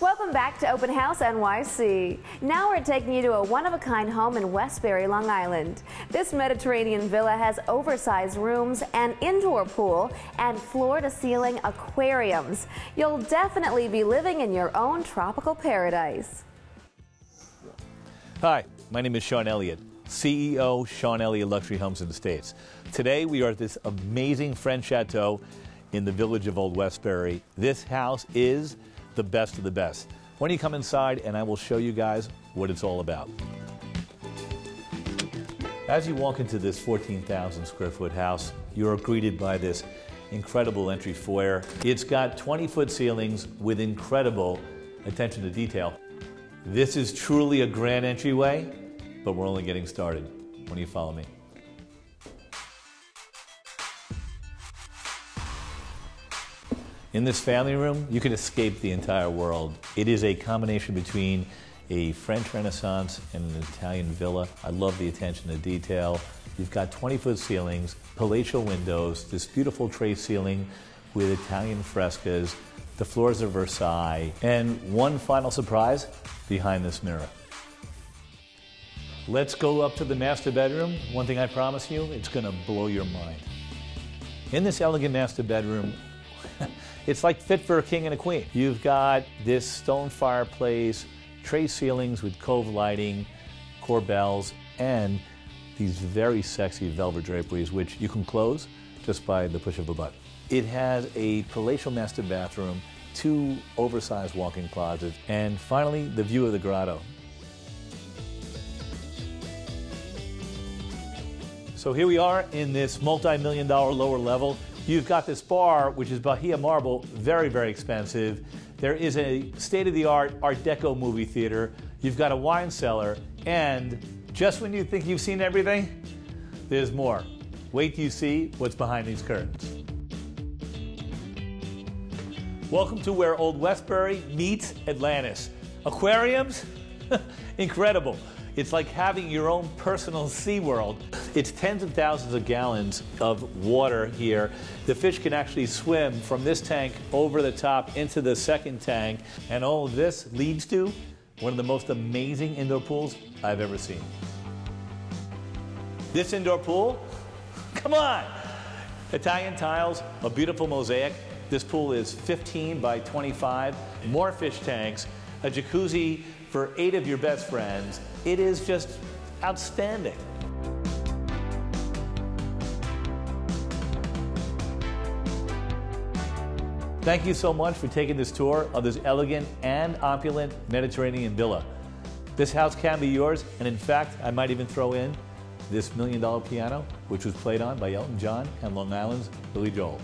Welcome back to Open House NYC. Now we're taking you to a one-of-a-kind home in Westbury, Long Island. This Mediterranean villa has oversized rooms, an indoor pool, and floor-to-ceiling aquariums. You'll definitely be living in your own tropical paradise. Hi, my name is Shawn Elliott, CEO Shawn Elliott Luxury Homes in the States. Today we are at this amazing French chateau in the village of Old Westbury. This house is the best of the best. Why don't you come inside and I will show you guys what it's all about. As you walk into this 14,000 square foot house, you are greeted by this incredible entry foyer. It's got 20 foot ceilings with incredible attention to detail. This is truly a grand entryway, but we're only getting started. When you follow me? In this family room, you can escape the entire world. It is a combination between a French Renaissance and an Italian villa. I love the attention to detail. You've got 20 foot ceilings, palatial windows, this beautiful tray ceiling with Italian frescoes, the floors of Versailles, and one final surprise behind this mirror. Let's go up to the master bedroom. One thing I promise you, it's going to blow your mind. In this elegant master bedroom, it's like fit for a king and a queen. You've got this stone fireplace, tray ceilings with cove lighting, corbels, and these very sexy velvet draperies, which you can close just by the push of a button. It has a palatial master bathroom, two oversized walk-in closets, and finally, the view of the grotto. So here we are in this multi-million dollar lower level. You've got this bar, which is Bahia Marble, very, very expensive. There is a state-of-the-art Art Deco movie theater. You've got a wine cellar, and just when you think you've seen everything, there's more. Wait till you see what's behind these curtains. Welcome to where Old Westbury meets Atlantis. Aquariums? Incredible. It's like having your own personal SeaWorld. It's tens of thousands of gallons of water here. The fish can actually swim from this tank over the top into the second tank. And all of this leads to one of the most amazing indoor pools I've ever seen. This indoor pool, come on! Italian tiles, a beautiful mosaic. This pool is 15 by 25, more fish tanks, a jacuzzi for eight of your best friends. It is just outstanding. Thank you so much for taking this tour of this elegant and opulent Mediterranean villa. This house can be yours, and in fact, I might even throw in this million dollar piano, which was played on by Elton John and Long Island's Billy Joel.